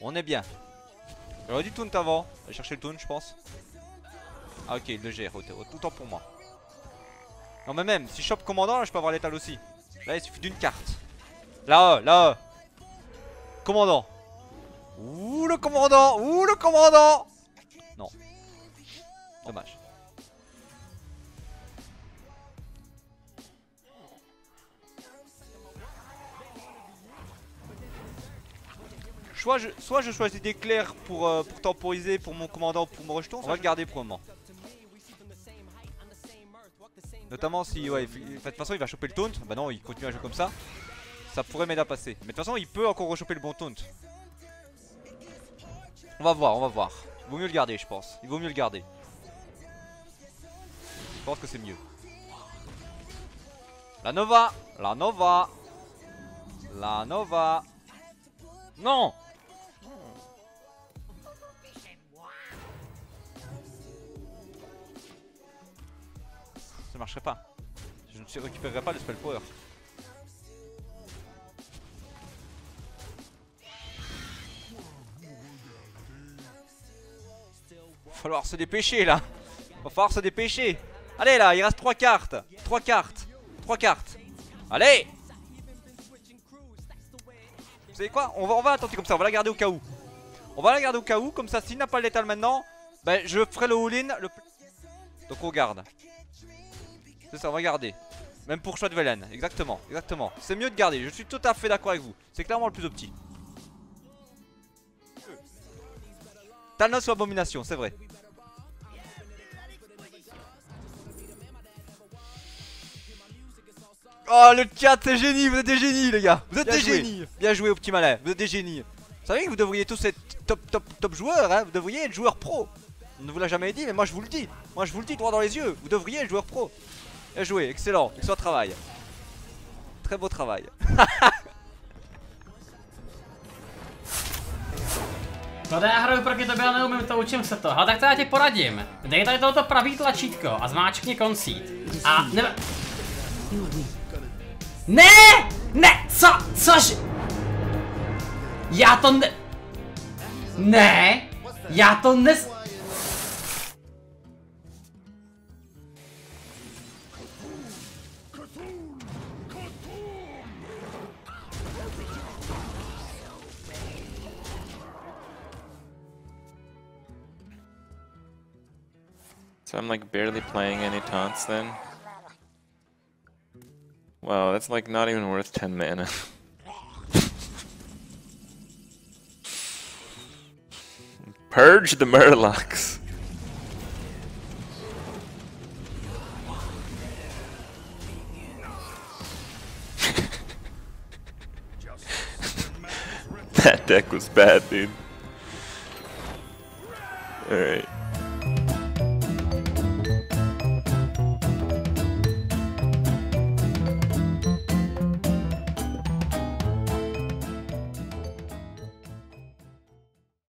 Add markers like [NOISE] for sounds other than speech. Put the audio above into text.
On est bien. J'aurais dû taunt avant. Aller chercher le taunt, je pense. Ah, ok, il le gère. Temps pour moi. Non, mais même, si je chope commandant, là, je peux avoir l'étal aussi. Là, il suffit d'une carte. Là-haut, là-haut. Commandant. Ouh, le commandant. Ouh, le commandant. Non. Dommage. Soit je, choisis des clairs pour, euh, pour temporiser pour mon commandant pour mon rejeton, on va le garder pour le moment. Notamment si, de toute façon il va choper le taunt, bah non il continue à jouer comme ça. Ça pourrait m'aider à passer, mais de toute façon il peut encore rechoper le bon taunt. On va voir, on va voir. Il vaut mieux le garder je pense, il vaut mieux le garder. Je pense que c'est mieux. La Nova La Nova La Nova. Non marcherait pas. Je ne récupérerai pas le spell power. Va falloir se dépêcher là. Va falloir se dépêcher. Allez là, il reste 3 cartes. 3 cartes. 3 cartes. Allez Vous savez quoi? On va, attendre comme ça, on va la garder au cas où. On va la garder au cas où, comme ça s'il n'a pas l'étal maintenant, ben je ferai le all-in. Donc on garde. C'est ça, on va garder. Même pour choix de Velen, exactement, exactement. C'est mieux de garder, je suis tout à fait d'accord avec vous. C'est clairement le plus opti. Thanos ou Abomination, c'est vrai. Oh le chat c'est génie, vous êtes des génies les gars Vous êtes des génies Bien joué au petit malin, vous êtes des génies Vous savez que vous devriez tous être top top top joueurs hein Vous devriez être joueur pro On ne vous l'a jamais dit mais moi je vous le dis Moi je vous le dis droit dans les yeux Vous devriez être joueur pro Bien joué, excellent, excellent travail. Très beau travail. No já hraju proti tobě a neumím to, učím se to. Ale tak to já ti poradím. Dej tady toto pravý tlačítko a zmáčkni koncít. A ne... Ne! Ne! Co? Což? Já to ne... Ne! Já to nes... So I'm like barely playing any taunts then? Wow, that's like not even worth 10 mana. [LAUGHS] Purge the Murlocs! [LAUGHS] that deck was bad, dude. Alright.